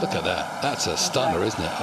Look at that. That's a stunner, isn't it?